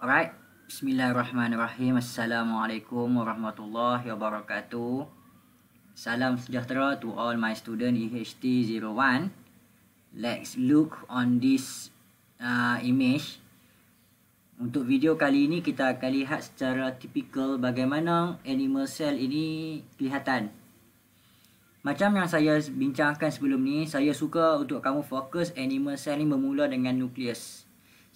Alright, Bismillahirrahmanirrahim. Assalamualaikum warahmatullahi wabarakatuh. Salam sejahtera to all my student EHT 01. Let's look on this uh, image. Untuk video kali ini kita akan lihat secara tipikal bagaimana animal cell ini kelihatan. Macam yang saya bincangkan sebelum ni, saya suka untuk kamu fokus animal cell ni bermula dengan nukleus.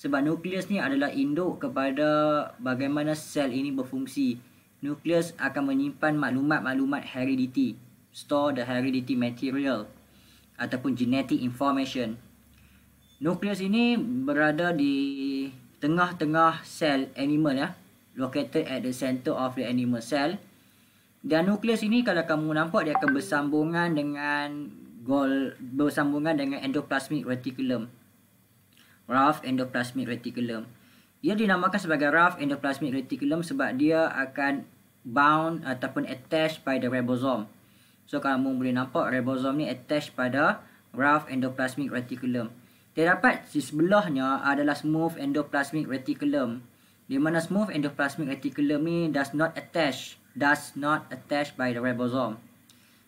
Sebab nukleus ni adalah induk kepada bagaimana sel ini berfungsi. Nukleus akan menyimpan maklumat-maklumat heredity. Store the heredity material. Ataupun genetic information. Nukleus ini berada di tengah-tengah sel animal ya. Located at the center of the animal cell. Dan nukleus ini kalau kamu nampak dia akan bersambungan dengan gol bersambungan dengan endoplasmic reticulum rough endoplasmic reticulum. Ia dinamakan sebagai rough endoplasmic reticulum sebab dia akan bound ataupun attached by the ribosome. So kamu boleh nampak ribosome ni attached pada rough endoplasmic reticulum. Terdapat di sebelahnya adalah smooth endoplasmic reticulum. Di mana smooth endoplasmic reticulum ni does not attach, does not attach by the ribosome.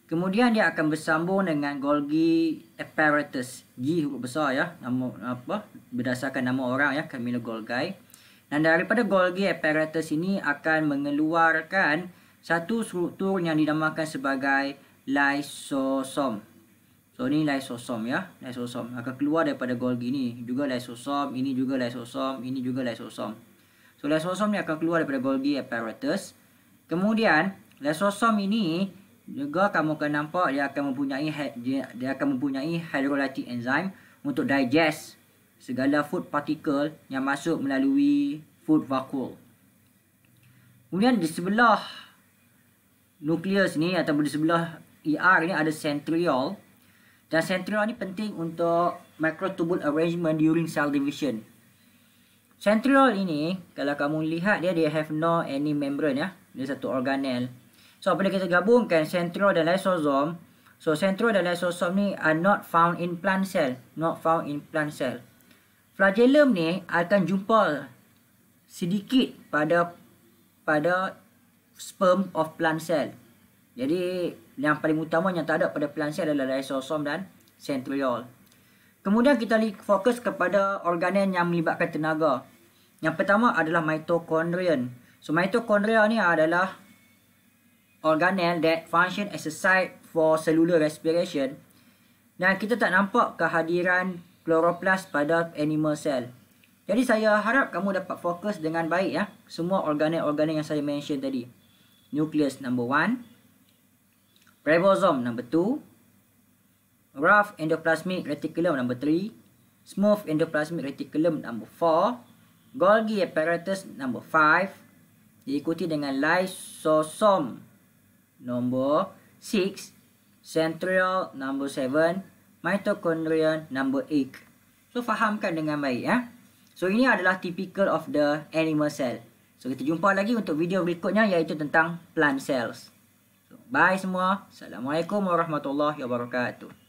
Kemudian dia akan bersambung dengan Golgi apparatus. G huruf besar ya, nama apa? Berdasarkan nama orang ya, Camilo Golgi. Dan daripada Golgi apparatus ini akan mengeluarkan satu struktur yang dinamakan sebagai lysosom. So ini lysosom ya, lysosom akan keluar daripada Golgi ini. Juga lysosom, ini juga lysosom, ini juga lysosom. So lysosom ni akan keluar daripada Golgi apparatus. Kemudian lysosom ini juga kamu akan nampak dia akan mempunyai dia, akan mempunyai hydrolytic enzyme untuk digest segala food particle yang masuk melalui food vacuole. Kemudian di sebelah nukleus ni ataupun di sebelah ER ni ada centriole dan centriole ni penting untuk microtubule arrangement during cell division. Centriole ini kalau kamu lihat dia dia have no any membrane ya. Dia satu organelle So apabila kita gabungkan centriole dan lysosome, so centriole dan lysosome ni are not found in plant cell, not found in plant cell. Flagellum ni akan jumpa sedikit pada pada sperm of plant cell. Jadi yang paling utama yang tak ada pada plant cell adalah lysosome dan centriole. Kemudian kita fokus kepada organen yang melibatkan tenaga. Yang pertama adalah mitochondrion. So mitochondria ni adalah organelle that function as a site for cellular respiration dan kita tak nampak kehadiran chloroplast pada animal cell. Jadi saya harap kamu dapat fokus dengan baik ya semua organelle-organelle yang saya mention tadi. Nucleus number 1, ribosome number 2, rough endoplasmic reticulum number 3, smooth endoplasmic reticulum number 4, Golgi apparatus number 5, diikuti dengan lysosome Nombor 6. Centriole number 7. Mitochondrion number 8. So, fahamkan dengan baik. ya. So, ini adalah typical of the animal cell. So, kita jumpa lagi untuk video berikutnya iaitu tentang plant cells. So, bye semua. Assalamualaikum warahmatullahi wabarakatuh.